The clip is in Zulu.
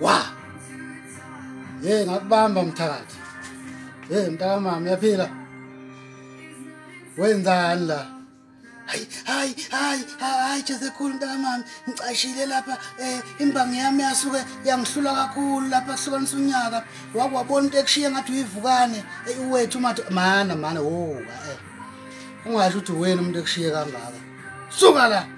wa. Hey ngakubamba mthakathi. Hey mntakamama uyaphila? Wenzani la? Hayi hayi hayi hayi jeze khulu mntakamama ngicashile lapha eh imbangi yami yasuke yangihlula kakhulu lapha kuhlukanisa unyaka. Wakwabona into ekushiye ngathi uyivukane. Eyi uwethu umathi mana mana wo um eh. ungasho ukuthi wena umuntu ekushiye kangaka. Suka la!